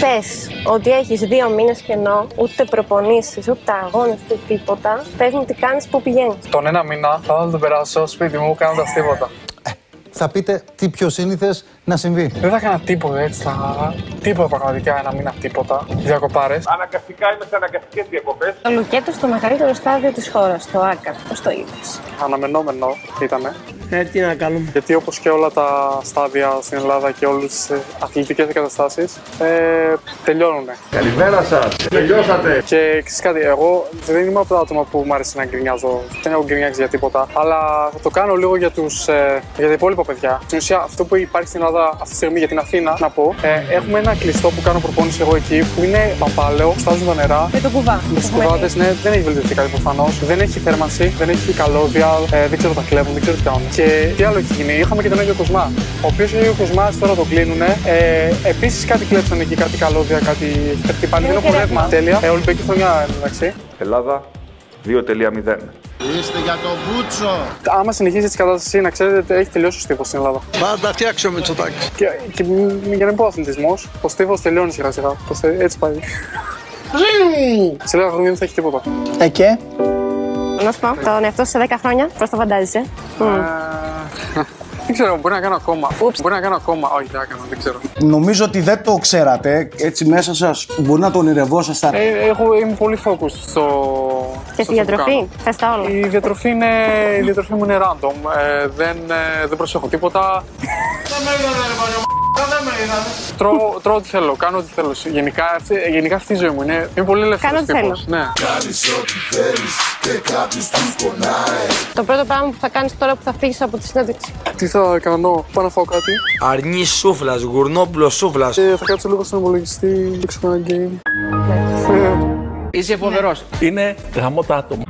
πες ότι έχεις δύο μήνες κενό, ούτε προπονήσεις, ούτε αγώνες, ούτε τίποτα, πες μου τι κάνεις, πού πηγαίνεις. Τον ένα μήνα θα τον περάσω σπίτι μου κάνοντας τίποτα. Θα πείτε τι πιο σύνηθες να συμβεί. Δεν θα έκανα τίποτα έτσι. Θα... Τίποτα πραγματικά ένα μήνα τίποτα. Διακοπάρες. Αναγκαστικά είμαι σε αναγκαστικές διακοπές. Το Λουκέτο στο μεγαλύτερο στάδιο της χώρας, το ΑΚΑ. Πώς το είδες; Αναμενόμενο ήταν. Ε, τι να κάνουμε. Γιατί όπως και όλα τα στάδια στην Ελλάδα και όλες τις αθλητικές εγκαταστάσεις ε, τελειώνουν. Καλημέρα σας. Τελειώσατε. Και ξέρεις κάτι, εγώ δεν είμαι από τα άτομα που μου άρεσε να γκρινιάζω. Δεν έχω γκρινιάξει για τίποτα. Αλλά θα το κάνω λίγο για, τους, ε, για τα υπόλοιπα παιδιά. Στην ουσία, αυτό που υπάρχει στην Ελλάδα αυτή τη στιγμή για την Αθήνα, να πω, ε, έχουμε ένα κλειστό που κάνω προπόνηση εγώ εκεί που είναι παπάλαιο, στάζουν τα νερά. Με τον κουβά. Με τους κουβάτες, ναι, δεν έχει βελτιωθεί κάτι προφανώς. Δεν έχει θέρμανση, δεν έχει καλώδια, ε, δεν ξέρω τα κλέβουν, δεν ξέρω τι κάνουν. Και τι άλλο έχει γίνει, είχαμε και τον Άγιο Κοσμά. Ο οποίος ο Άγιος Κοσμάς τώρα το κλείνουν. Ε, Επίσης κάτι κλέψαν εκεί, κάτι καλώδια, κάτι έχει πέφτει πάλι. Δεν έχω ρεύμα. Τέλεια. Ε, Ολυμπιακή χρονιά εντάξει. Ελλάδα 2.0. Είστε για τον Μπούτσο. Άμα συνεχίσει έτσι η κατάσταση, να ξέρετε ότι έχει τελειώσει ο στίβος στην Ελλάδα. Πάντα φτιάξει ο Μητσοτάκης. Και, και μ- για να μην πω αθλητισμός, ο στίβος τελειώνει σιγά σιγά. Το στε- Έτσι πάει. Σε λίγα χρόνια δεν θα έχει τίποτα. Ε, και; Να σου πω, τον εαυτό σου σε 10 χρόνια, πώς το φαντάζεσαι; Μμ. Ε, Δεν ξέρω, μπορεί να κάνω ακόμα. Μπορεί να κάνω ακόμα. Όχι, δεν θα κάνω, δεν ξέρω. Νομίζω ότι δεν το ξέρατε. Έτσι μέσα σας μπορεί να το ονειρευόσασταν. Ε, έχω, είμαι πολύ focused στο. Και στη στο αυτό που διατροφή, κάνω. θε τα όλα. Η διατροφή, είναι, η διατροφή μου είναι random. Ε, δεν, ε, δεν προσέχω τίποτα. Τρώω, τρώω ό,τι θέλω, κάνω ό,τι θέλω. Γενικά, αυτή, γενικά αυτή η ζωή μου είναι, είμαι πολύ ελεύθερος Κάνω ό,τι τύπος. Ναι. Το πρώτο πράγμα που θα κάνεις τώρα που θα φύγεις από τη συνέντευξη. Τι θα κάνω, πάω να φάω κάτι. Αρνή σούφλα, γουρνόπουλο σούφλα. Και θα κάτσω λίγο στον υπολογιστή, δείξω ένα game. Είσαι φοβερός. Είναι γαμό τα άτομα.